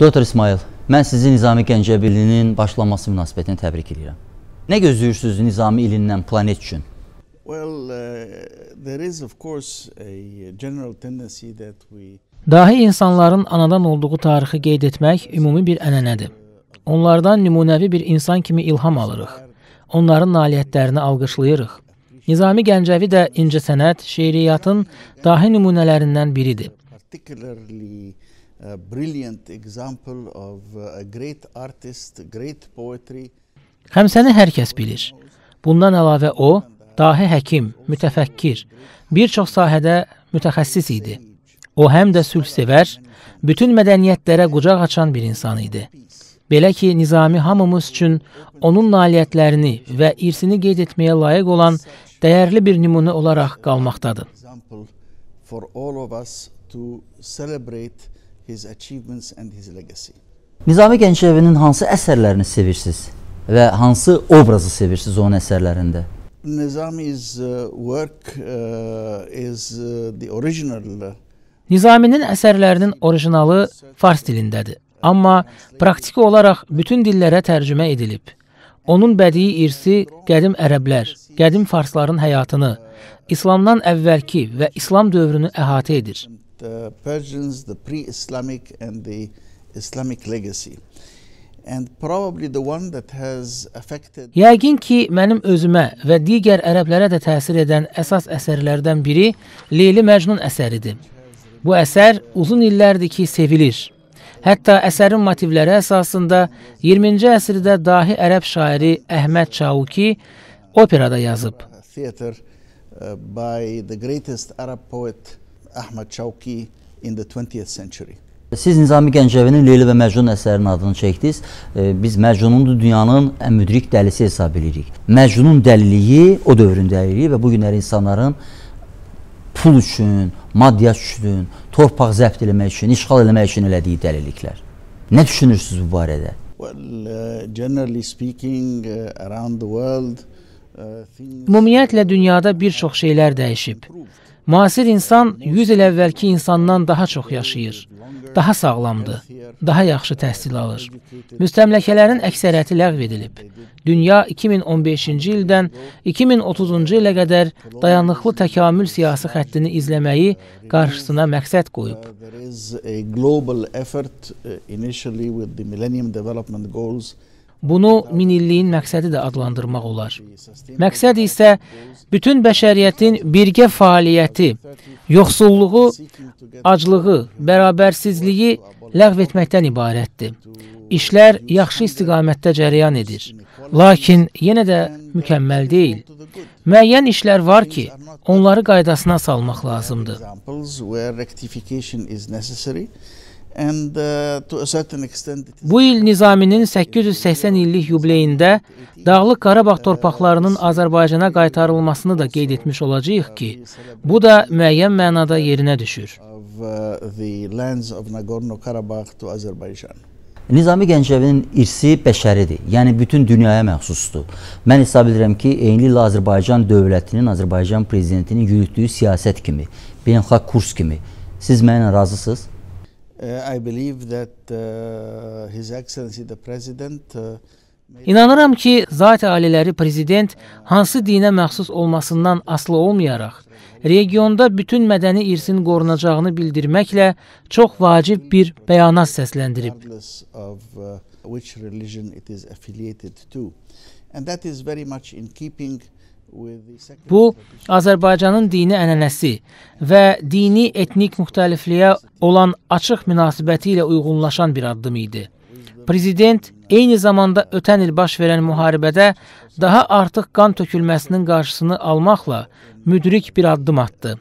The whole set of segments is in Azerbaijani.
Doktor İsmail, mən sizi Nizami Gəncəvilinin başlanması münasibətini təbrik edirəm. Nə gözləyirsiniz Nizami ilindən planet üçün? Well, uh, there is of course a general tendency that we Dahi insanların anadan olduğu tarixi qeyd etmək ümumi bir ənənədir. Onlardan nümunəvi bir insan kimi ilham alırıq. Onların nailiyyətlərini alqışlayırıq. Nizami Gəncəvi də incəsənət, şeiriyyatın dahi nümunələrindən biridir. particularly a brilliant example of a great artist, great poetry. Xəmsəni hər kəs bilir. Bundan əlavə o, dahi həkim, mütəfəkkir, bir çox sahədə mütəxəssis idi. O həm də sülhsevər, bütün mədəniyyətlərə qucaq açan bir insan idi. Belə ki, Nizami hamımız üçün onun nailiyyətlərini və irsini qeyd etməyə layiq olan dəyərli bir nümunə olaraq qalmaqdadır. For all of us to celebrate his achievements and his legacy. Nizami Gəncəvinin hansı əsərlərini sevirsiniz və hansı obrazı sevirsiniz onun əsərlərində? Nizami's uh, work uh, is uh, the original uh, Nizaminin əsərlərinin orijinalı fars dilindədir, amma praktiki olaraq bütün dillərə tərcümə edilib. Onun bədii irsi qədim ərəblər, qədim farsların həyatını, İslamdan əvvəlki və İslam dövrünü əhatə edir. The Persians, the pre-Islamic and the Islamic legacy. And probably the one that has affected Yəqin ki, mənim özümə və digər ərəblərə də təsir edən əsas əsərlərdən biri Leyli Məcnun əsəridir. Bu əsər uzun illərdir ki, sevilir. Hətta əsərin motivləri əsasında 20-ci əsrdə dahi ərəb şairi Əhməd Çavuki operada yazıb. theater uh, by the greatest Arab poet Ahmad Shawki in the 20th century. Siz Nizami Gəncəvinin Leyli və Məcnun əsərinin adını çəkdiniz. Biz Məcnunun da dünyanın ən müdrik dəlisi hesab edirik. Məcnunun dəliliyi o dövrün dəliliyi və bu günlər insanların pul üçün, maddiyyat üçün, torpaq zəbt eləmək üçün, işğal eləmək üçün elədiyi dəliliklər. Nə düşünürsüz bu barədə? Well, uh, generally speaking, uh, around the world, uh, things Ümumiyyətlə dünyada bir çox şeylər dəyişib. Müasir insan 100 il əvvəlki insandan daha çox yaşayır. Daha sağlamdır. Daha yaxşı təhsil alır. Müstəmləkələrin əksəriyyəti ləğv edilib. Dünya 2015-ci ildən 2030-cu ilə qədər dayanıqlı təkamül siyasi xəttini izləməyi qarşısına məqsəd qoyub. Global effort uh, initially with the Millennium Development Goals Bunu minilliyin məqsədi də adlandırmaq olar. Məqsəd isə bütün bəşəriyyətin birgə fəaliyyəti, yoxsulluğu, aclığı, bərabərsizliyi ləğv etməkdən ibarətdir. İşlər yaxşı istiqamətdə cərəyan edir. Lakin yenə də mükəmməl deyil. Müəyyən işlər var ki, onları qaydasına salmaq lazımdır. Uh, to a certain extent it is Bu il Nizaminin 880 illik yubileyində Dağlıq Qarabağ torpaqlarının Azərbaycana qaytarılmasını da qeyd etmiş olacağıq ki, bu da müəyyən mənada yerinə düşür. uh. Nizami Gəncəvinin irsi bəşəridir. Yəni bütün dünyaya məxsusdur. Mən hesab edirəm ki, eynilə Azərbaycan dövlətinin, Azərbaycan prezidentinin yürütdüyü siyasət kimi, beynəlxalq kurs kimi. Siz mənimlə razısınız? İnanıram ki, zat aliləri prezident hansı dinə məxsus olmasından asılı olmayaraq, regionda bütün mədəni irsin qorunacağını bildirməklə çox vacib bir bəyanat səsləndirib. uh, which religion it is affiliated to. And that is very much in keeping Bu Azərbaycanın dini ənənəsi və dini etnik müxtəlifliyə olan açıq münasibəti ilə uyğunlaşan bir addım idi. Prezident eyni zamanda ötən il baş verən müharibədə daha artıq qan tökülməsinin qarşısını almaqla müdrik bir addım atdı.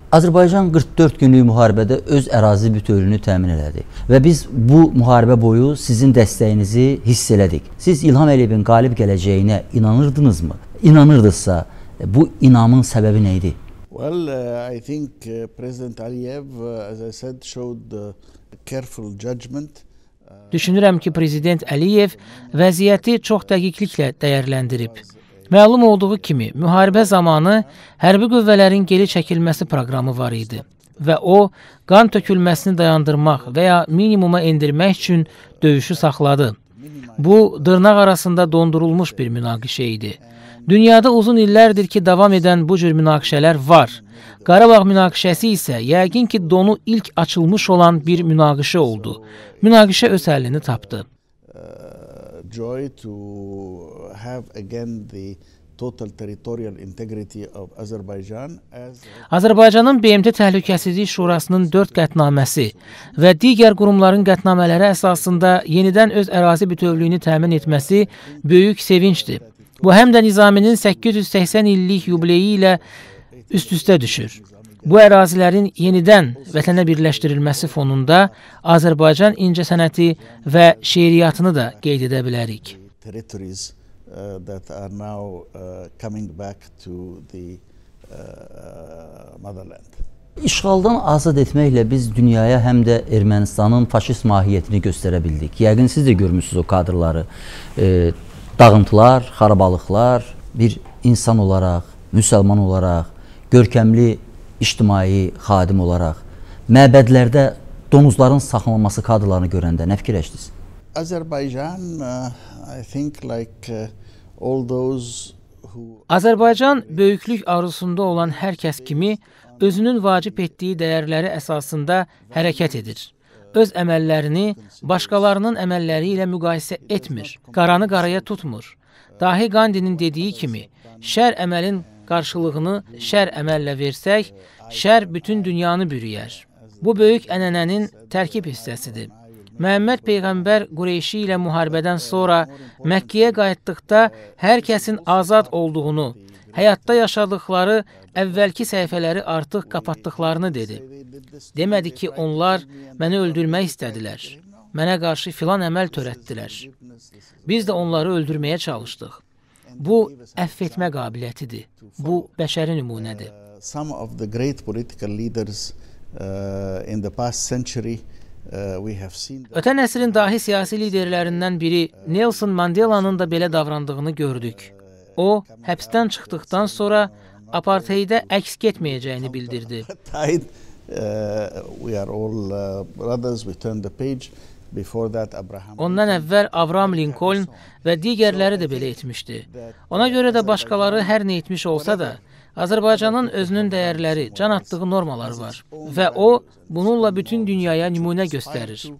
Uh. Azərbaycan 44 günlük müharibədə öz ərazi bütövlüyünü təmin elədi və biz bu müharibə boyu sizin dəstəyinizi hiss elədik. Siz İlham Əliyevin qalib gələcəyinə inanırdınızmı? İnanırdınızsa, bu inamın səbəbi nə idi? Well, uh, I think uh, President Aliyev, uh, as I said, showed uh, careful judgment. Düşünürəm ki, prezident Əliyev vəziyyəti çox dəqiqliklə dəyərləndirib. Məlum olduğu kimi, müharibə zamanı hərbi qüvvələrin geri çəkilməsi proqramı var idi. və o qan tökülməsini dayandırmaq və ya minimuma endirmək üçün döyüşü saxladı. Bu dırnaq arasında dondurulmuş bir münaqişə idi. Dünyada uzun illərdir ki, davam edən bu cür münaqişələr var. Qarabağ münaqişəsi isə yəqin ki, donu ilk açılmış olan bir münaqişə oldu. Münaqişə öz həllini tapdı. Joy to have again the total territorial integrity of Azerbaijan as Azərbaycanın BMT Təhlükəsizlik Şurasının 4 qətnaməsi və digər qurumların qətnamələri əsasında yenidən öz ərazi bütövlüyünü təmin etməsi böyük sevincdir. Bu həm də Nizaminin 880 illik yubileyi ilə üst-üstə düşür. Bu ərazilərin yenidən vətənə birləşdirilməsi fonunda Azərbaycan incəsənəti və şeiriyyatını da qeyd edə bilərik. uh, that are now uh, coming back to the uh, uh, motherland. İşğaldan azad etməklə biz dünyaya həm də Ermənistanın faşist mahiyyətini göstərə bildik. Yəqin siz də görmüsünüz o kadrları. E, dağıntılar, xarabalıqlar bir insan olaraq, müsəlman olaraq, görkəmli ictimai xadim olaraq məbədlərdə donuzların saxlanılması kadrlarını görəndə nə fikirləşdiniz? Azerbaijan, uh, I think, like uh, all those who Azərbaycan böyüklük arzusunda olan hər kəs kimi özünün vacib etdiyi dəyərləri əsasında hərəkət edir. Öz əməllərini başqalarının əməlləri ilə müqayisə etmir, qaranı qaraya tutmur. Dahi Qandinin dediyi kimi, şər əməlin qarşılığını şər əməllə versək, şər bütün dünyanı bürüyər. Bu böyük ənənənin tərkib hissəsidir. Məhəmməd peyğəmbər Qureyşi ilə müharibədən sonra Məkkəyə qayıtdıqda hər kəsin azad olduğunu, həyatda yaşadıkları əvvəlki səhifələri artıq kapatdıqlarını dedi. Demədi ki, onlar məni öldürmək istədilər. Mənə qarşı filan əməl törətdilər. Biz də onları öldürməyə çalışdıq. Bu əff etmə qabiliyyətidir. Bu bəşəri nümunədir. uh, some of the great political leaders uh, in the past century, uh, Ötən əsrin dahi siyasi liderlərindən biri Nelson Mandela'nın da belə davrandığını gördük. O, həbsdən çıxdıqdan sonra apartheydə əks getməyəcəyini bildirdi. Uh, we are all brothers. We turn the page. Before that, Abraham. Ondan əvvəl Avram Lincoln və digərləri də belə etmişdi. Ona görə də başqaları hər nə etmiş olsa da, Azərbaycanın özünün dəyərləri, can atdığı normalar var və o bununla bütün dünyaya nümunə göstərir.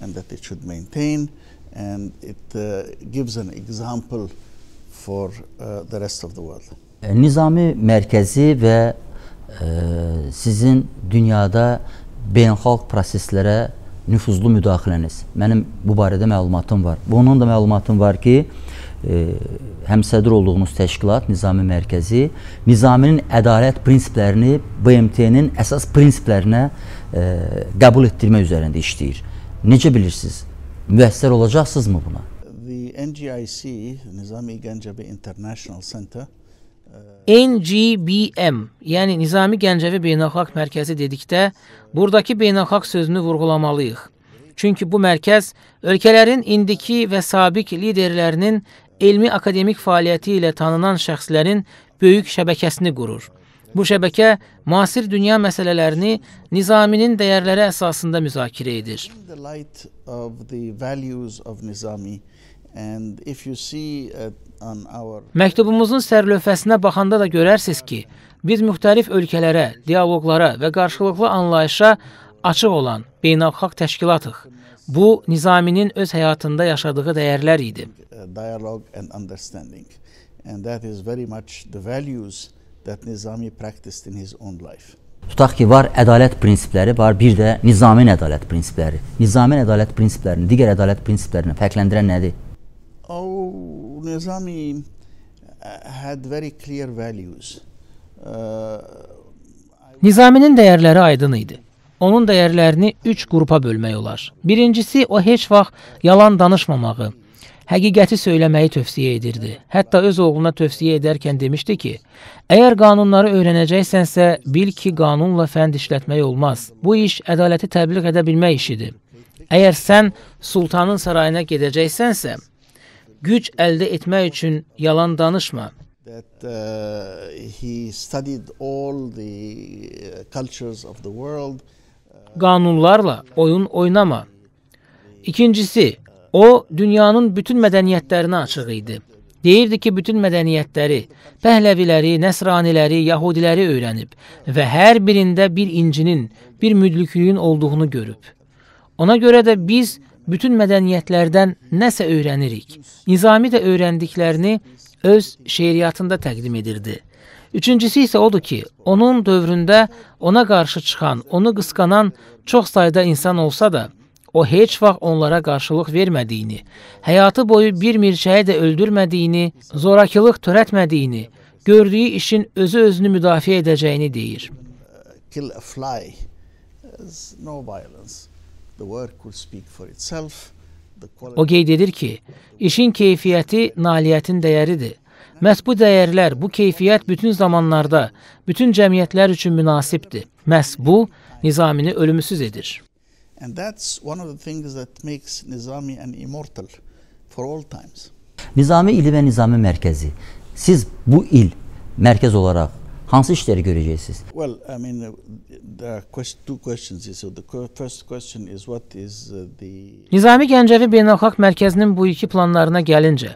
and that it should maintain, and it uh, gives an example for uh, the rest of the world. E, Nizami mərkəzi və e, sizin dünyada beynəlxalq proseslərə nüfuzlu müdaxiləniz. Mənim bu barədə məlumatım var. Bunun da məlumatım var ki, e, həmsədr olduğunuz təşkilat Nizami Mərkəzi Nizaminin ədalət prinsiplərini BMT-nin əsas prinsiplərinə e, qəbul etdirmə üzərində işləyir. Necə bilirsiniz? Müəssər olacaqsınızmı buna? The NGIC, Nizami Ganjabi International Center, NGBM, yəni Nizami Gəncəvi Beynəlxalq Mərkəzi dedikdə, buradakı beynəlxalq sözünü vurğulamalıyıq. Çünki bu mərkəz ölkələrin indiki və sabiq liderlərinin elmi akademik fəaliyyəti ilə tanınan şəxslərin böyük şəbəkəsini qurur. Bu şəbəkə müasir dünya məsələlərini Nizaminin dəyərləri əsasında müzakirə edir. Uh, on our Məktubumuzun sərlövhəsinə baxanda da görərsiniz ki, biz müxtəlif ölkələrə, dialoqlara və qarşılıqlı anlayışa açıq olan beynəlxalq təşkilatıq. Bu Nizaminin öz həyatında yaşadığı dəyərlər idi. uh, dialogue and understanding, and that is very much the values that Nizami practiced in his own life. Tutaq ki, var ədalət prinsipləri, var bir də Nizamin ədalət prinsipləri. Nizamin ədalət prinsiplərini digər ədalət prinsiplərindən fərqləndirən nədir? Oh, Nizami uh, had very clear values. Uh, Nizaminin dəyərləri aydın idi. Onun dəyərlərini 3 qrupa bölmək olar. Birincisi, o heç vaxt yalan danışmamağı, həqiqəti söyləməyi tövsiyə edirdi. Hətta öz oğluna tövsiyə edərkən demişdi ki, əgər qanunları öyrənəcəksənsə, bil ki, qanunla fənd işlətmək olmaz. Bu iş ədaləti təbliğ edə bilmək işidir. Əgər sən sultanın sarayına gedəcəksənsə, güc əldə etmək üçün yalan danışma. that uh, he studied all the uh, cultures of the world. Qanunlarla oyun oynama. İkincisi, o dünyanın bütün mədəniyyətlərinə açıq idi. Deyirdi ki, bütün mədəniyyətləri, Pəhləviləri, Nəsraniləri, Yahudiləri öyrənib və hər birində bir incinin, bir müdrikliyin olduğunu görüb. Ona görə də biz bütün mədəniyyətlərdən nəsə öyrənirik. Nizami də öyrəndiklərini öz şeiriyyatında təqdim edirdi. Üçüncüsü isə odur ki, onun dövründə ona qarşı çıxan, onu qısqanan çox sayda insan olsa da, o heç vaxt onlara qarşılıq vermədiyini, həyatı boyu bir mirçəyi də öldürmədiyini, zorakılıq törətmədiyini, gördüyü işin özü özünü müdafiə edəcəyini deyir. Kill a fly. There's no violence. The work will speak for itself. The quality O qeyd edir ki, işin keyfiyyəti nailiyyətin dəyəridir. Məhz bu dəyərlər, bu keyfiyyət bütün zamanlarda, bütün cəmiyyətlər üçün münasibdir. Məhz bu Nizamini ölümsüz edir. And that's one of the things that makes Nizami an immortal for all times. Nizami ili və Nizami mərkəzi. Siz bu il mərkəz olaraq hansı işləri görəcəksiniz? Well, I mean, uh, there are quest- two questions. So the first question is what is uh, the Nizami Gəncəvi Beynəlxalq Mərkəzinin bu iki planlarına gəlincə,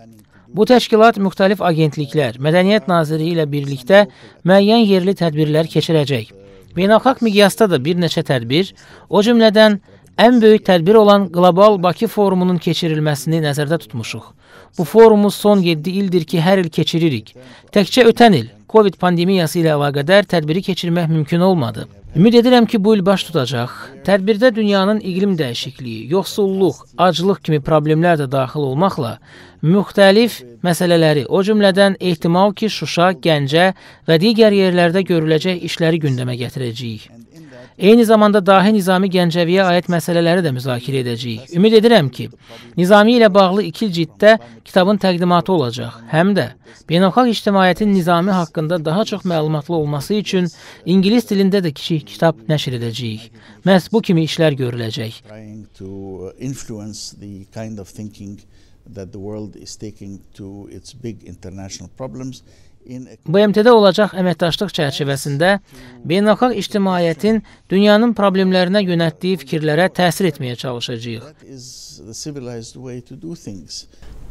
bu təşkilat müxtəlif agentliklər, Mədəniyyət Naziri ilə birlikdə müəyyən yerli tədbirlər keçirəcək. Beynəlxalq miqyasda da bir neçə tədbir, o cümlədən ən böyük tədbir olan Qlobal Bakı forumunun keçirilməsini nəzərdə tutmuşuq. Bu forumu son 7 ildir ki, hər il keçiririk. Təkcə ötən il COVID pandemiyası ilə əlaqədar tədbiri keçirmək mümkün olmadı. Ümid edirəm ki, bu il baş tutacaq. Tədbirdə dünyanın iqlim dəyişikliyi, yoxsulluq, aclıq kimi problemlər də daxil olmaqla müxtəlif məsələləri, o cümlədən ehtimal ki, Şuşa, Gəncə və digər yerlərdə görüləcək işləri gündəmə gətirəcəyik. Eyni zamanda dahi Nizami Gəncəviyə aid məsələləri də müzakirə edəcəyik. Ümid edirəm ki, Nizami ilə bağlı iki cilddə kitabın təqdimatı olacaq. Həm də beynəlxalq ictimaiyyətin Nizami haqqında daha çox məlumatlı olması üçün ingilis dilində də kiçik kitab nəşr edəcəyik. Məhz bu kimi işlər görüləcək. uh, that the world is taking to its big international problems BMT-də olacaq əməkdaşlıq çərçivəsində beynəlxalq ictimaiyyətin dünyanın problemlərinə yönəltdiyi fikirlərə təsir etməyə çalışacağıq.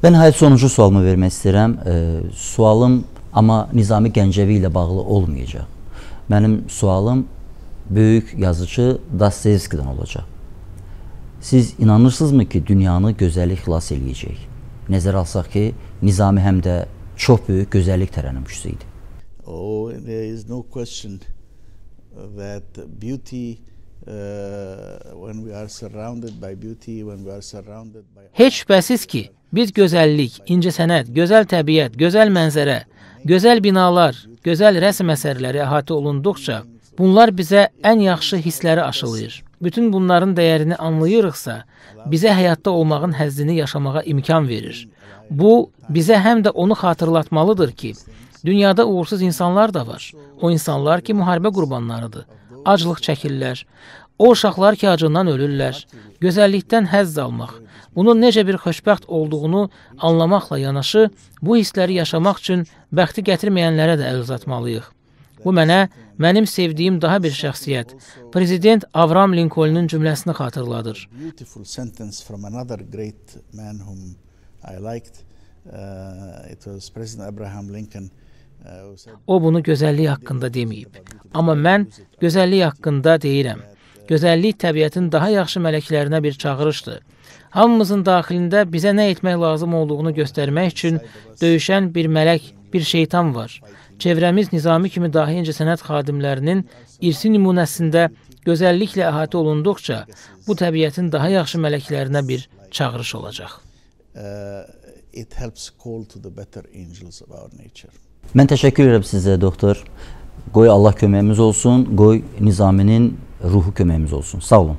Və nəhayət sonuncu sualımı vermək istəyirəm. E, sualım amma Nizami Gəncəvi ilə bağlı olmayacaq. Mənim sualım böyük yazıcı Dostoyevskidən olacaq. Siz inanırsınızmı ki, dünyanı gözəllik xilas eləyəcək? Nəzərə alsaq ki, Nizami həm də çox böyük gözəllik tərənnümçüsü idi. Oh, there is no question that beauty, uh, when we are surrounded by beauty, when we are surrounded by Heç şübhəsiz ki, biz gözəllik, incəsənət, gözəl təbiət, gözəl mənzərə, gözəl binalar, gözəl rəsm əsərləri əhatə olunduqca, bunlar bizə ən yaxşı hissləri aşılayır. Bütün bunların dəyərini anlayırıqsa, bizə həyatda olmağın həzzini yaşamağa imkan verir. Bu bizə həm də onu xatırlatmalıdır ki, dünyada uğursuz insanlar da var. O insanlar ki, müharibə qurbanlarıdır. Aclıq çəkirlər. O uşaqlar ki, acından ölürlər. Gözəllikdən həzz almaq, bunun necə bir xoşbəxt olduğunu anlamaqla yanaşı, bu hissləri yaşamaq üçün bəxti gətirməyənlərə də əl uzatmalıyıq. Bu mənə mənim sevdiyim daha bir şəxsiyyət, prezident Avram Linkolnun cümləsini xatırladır. Uh, uh, O bunu gözəllik haqqında deməyib. Amma mən gözəllik haqqında deyirəm. Gözəllik təbiətin daha yaxşı mələklərinə bir çağırışdır. Hamımızın daxilində bizə nə etmək lazım olduğunu göstərmək üçün döyüşən bir mələk, bir şeytan var. Çevrəmiz Nizami kimi dahi incəsənət xadimlərinin irsi nümunəsində gözəlliklə əhatə olunduqca bu təbiətin daha yaxşı mələklərinə bir çağırış olacaq. uh, it helps call to the better angels of our nature. Mən təşəkkür edirəm sizə doktor. Qoy Allah köməyimiz olsun, qoy Nizaminin ruhu köməyimiz olsun. Sağ olun.